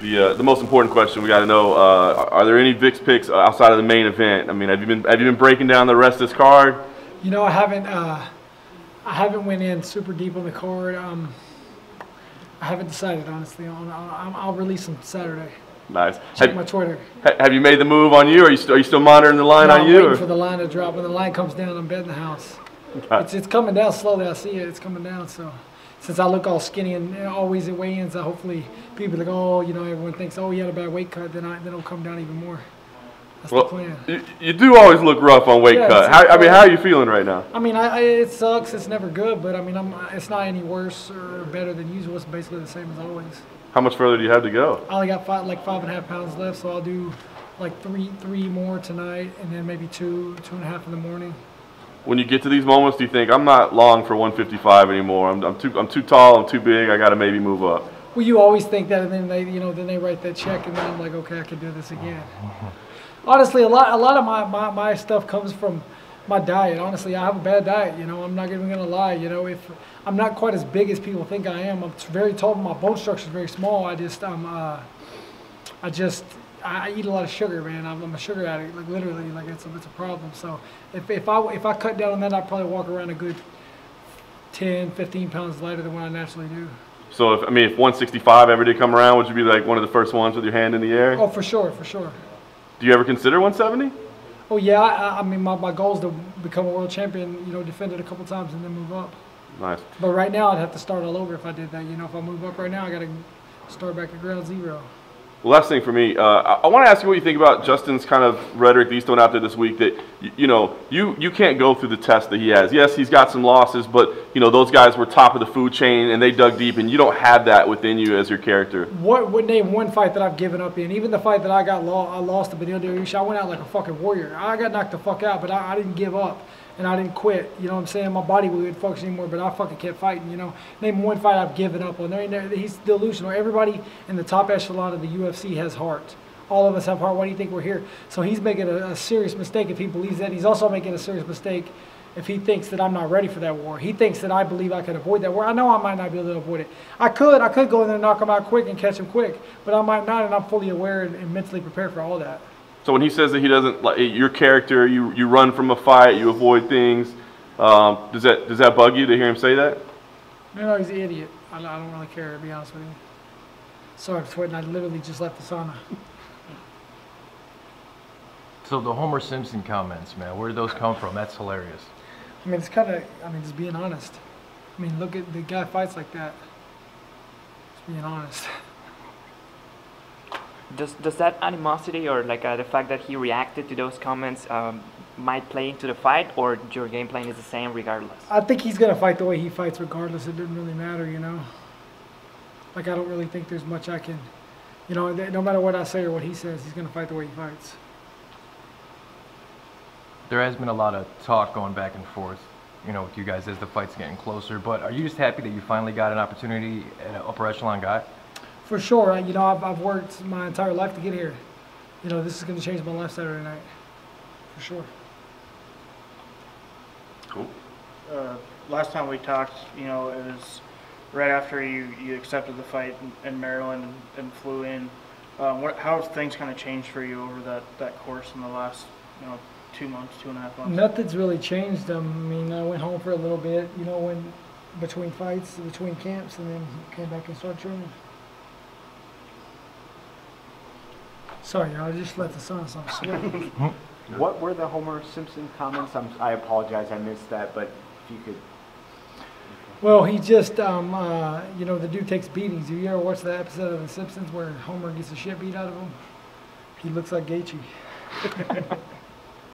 The uh, the most important question we got to know: uh, Are there any Vick's picks outside of the main event? I mean, have you been have you been breaking down the rest of this card? You know, I haven't uh, I haven't went in super deep on the card. Um, I haven't decided honestly. On I'll, I'll release them Saturday. Nice. Check Have, my Twitter. have you made the move on you? Or are you, are you still monitoring the line No, on I'm you? waiting for the line to drop. When the line comes down, I'm betting the house. Okay. It's it's coming down slowly. I see it. It's coming down. So since I look all skinny and always at weigh-ins, hopefully people are like, oh, you know, everyone thinks, oh, he had a bad weight cut. Then I then it'll come down even more. That's the plan. you, you do always look rough on weight Yeah, cut. How, I mean, how are you feeling right now? I mean, I, I, it sucks. It's never good, but I mean, I'm, it's not any worse or better than usual. It's basically the same as always. How much further do you have to go? I only got five, like five and a half pounds left, so I'll do like three, three more tonight, and then maybe two, two and a half in the morning. When you get to these moments, do you think I'm not long for 155 anymore? I'm, I'm too I'm too tall. I'm too big. I got to maybe move up. Well, you always think that, and then they, you know, then they write that check, and then I'm like, okay, I can do this again. Honestly, a lot, a lot of my, my, my stuff comes from my diet. Honestly, I have a bad diet. You know, I'm not even gonna lie. You know, if I'm not quite as big as people think I am, I'm very tall. but My bone structure is very small. I just, um, uh, I just, I eat a lot of sugar, man. I'm, I'm a sugar addict, like literally, like it's a, it's a problem. So if, if I if I cut down on that, I'd probably walk around a good 10, 15 pounds lighter than what I naturally do. So if I mean, if 165 ever did come around, would you be like one of the first ones with your hand in the air? Oh, for sure, for sure. Do you ever consider 170? Oh yeah, I, I mean my, my goal is to become a world champion. You know, defend it a couple times and then move up. Nice. But right now, I'd have to start all over if I did that. You know, if I move up right now, I got to start back at ground zero. Last thing for me, uh, I, I want to ask you what you think about Justin's kind of rhetoric that he's throwing out there this week. That you, you know, you you can't go through the test that he has. Yes, he's got some losses, but you know those guys were top of the food chain and they dug deep, and you don't have that within you as your character. What would name one fight that I've given up in? Even the fight that I got lost, I lost to Beneil Dariush, I went out like a fucking warrior. I got knocked the fuck out, but I, I didn't give up and I didn't quit. You know what I'm saying? My body wouldn't function anymore, but I fucking kept fighting. You know, name one fight I've given up on. There ain't he's delusional. Everybody in the top echelon of the UFC has heart. All of us have heart. Why do you think we're here? So he's making a, a serious mistake if he believes that. He's also making a serious mistake if he thinks that I'm not ready for that war. He thinks that I believe I can avoid that war. I know I might not be able to avoid it. I could. I could go in there and knock him out quick and catch him quick, but I might not, and I'm fully aware and, and mentally prepared for all that. So when he says that he doesn't like your character, you you run from a fight, you avoid things. Um, does that does that bug you to hear him say that? You know, he's an idiot. I, don't- I don't really care, to be honest with you. Sorry, I'm sweating. I literally just left the sauna. So the Homer Simpson comments, man, where did those come from? That's hilarious. I mean, it's kind of, I mean, just being honest. I mean, look at the guy fights like that. Just being honest. Does does that animosity or like uh, the fact that he reacted to those comments um, might play into the fight, or your game plan is the same regardless? I think he's going to fight the way he fights regardless. It doesn't really matter, you know? Like, I don't really think there's much I can, you know, th- no matter what I say or what he says, he's going to fight the way he fights. There has been a lot of talk going back and forth, you know, with you guys as the fight's getting closer. But are you just happy that you finally got an opportunity at an upper echelon guy? For sure. I, you know, I've, I've worked my entire life to get here. You know, this is going to change my life Saturday night. For sure. Cool. uh, last time we talked, you know, it was right after you, you accepted the fight in, in Maryland and, and flew in. Um, what, how have things kind of changed for you over that, that course in the last, you know, two months, two and a half months? Nothing's really changed. Um, I mean, I went home for a little bit, you know, when between fights, between camps, and then came back and started training. Sorry, I just left the sun, so I'm sweating. What were the Homer Simpson comments? I'm, I apologize, I missed that, but if you could. well, he just, um, uh, you know, the dude takes beatings. Have you ever watched that episode of The Simpsons where Homer gets the shit beat out of him? He looks like Gaethje.